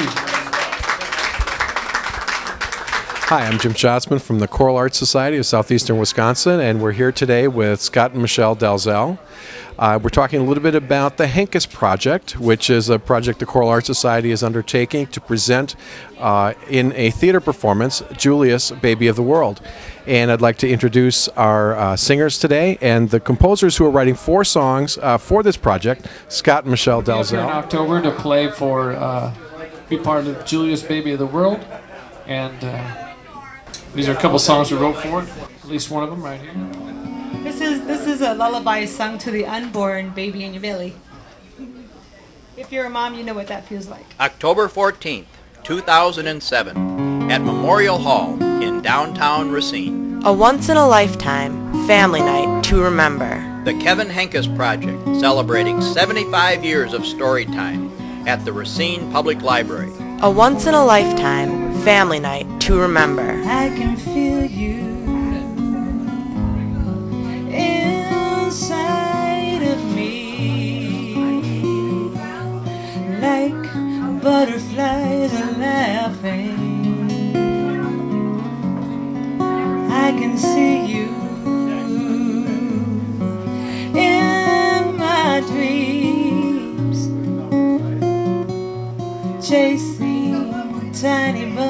you. Hi, I'm Jim Schatzman from the Choral Arts Society of Southeastern Wisconsin, and we're here today with Scott and Michelle Dalziel. Uh, we're talking a little bit about the Henkes Project, which is a project the Choral Arts Society is undertaking to present uh, in a theater performance Julius, Baby of the World. And I'd like to introduce our uh, singers today and the composers who are writing four songs uh, for this project Scott and Michelle Be here in Dalziel. October to play for, uh, be part of Julius Baby of the World. And uh, these are a couple songs we wrote for it. At least one of them right here. This is this is a lullaby sung to the unborn baby in your belly. If you're a mom, you know what that feels like. October 14th, 2007, at Memorial Hall in downtown Racine. A once in a lifetime family night to remember. The Kevin Henkes Project, celebrating 75 years of story time at the Racine Public Library. A once in a lifetime family night to remember. I can feel you inside of me, like butterflies are laughing. I can see you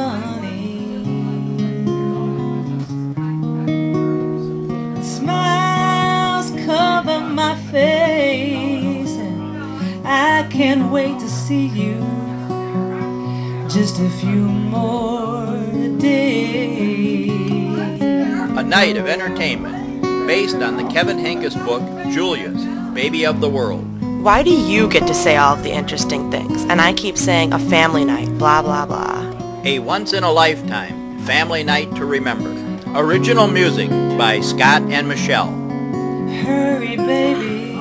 tiny. Smiles cover my face, and I can't wait to see you. Just a few more days. A night of entertainment based on the Kevin Henkes book Julius, Baby of the World. Why do you get to say all of the interesting things? And I keep saying a family night, blah, blah, blah. A once in a lifetime family night to remember. Original music by Scott and Michelle. Hurry, baby.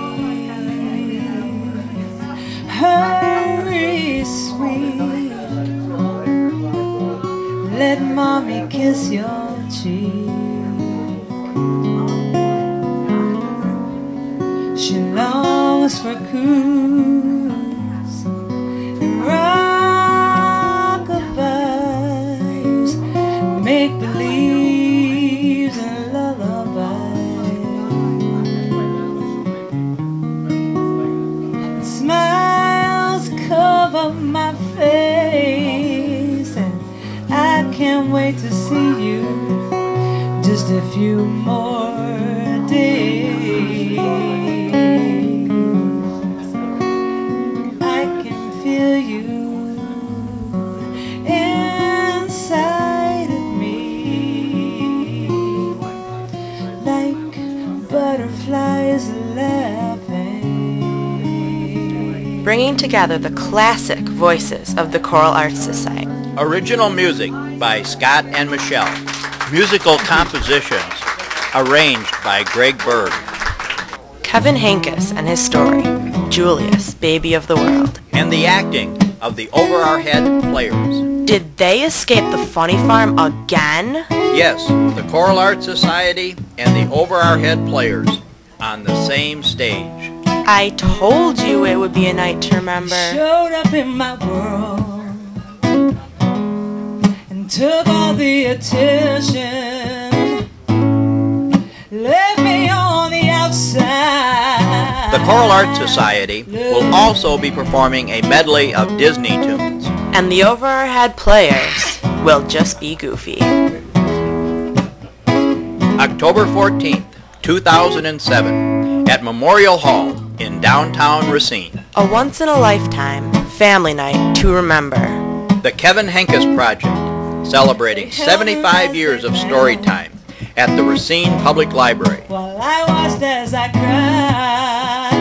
Hurry, sweet. Let mommy kiss your cheek. She longs for cools believes and lullabies. Smiles cover my face, and I can't wait to see you. Just a few more days. Bringing together the classic voices of the Choral Arts Society. Original music by Scott and Michelle. Musical compositions arranged by Greg Berg. Kevin Henkes and his story, Julius, Baby of the World. And the acting of the over our head players. Did they escape the funny farm again? Yes, the Choral Arts Society and the over our head players on the same stage. I told you it would be a night to remember. Showed up in my world and took all the attention. Left me on the outside. The Choral Arts Society will also be performing a medley of Disney tunes. And the over our head players will just be goofy. October 14th, 2007, at Memorial Hall in downtown Racine. A once in a lifetime family night to remember. The Kevin Henkes Project, celebrating 75 years of story time at the Racine Public Library. While I watched as I cried,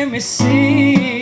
hear me sing.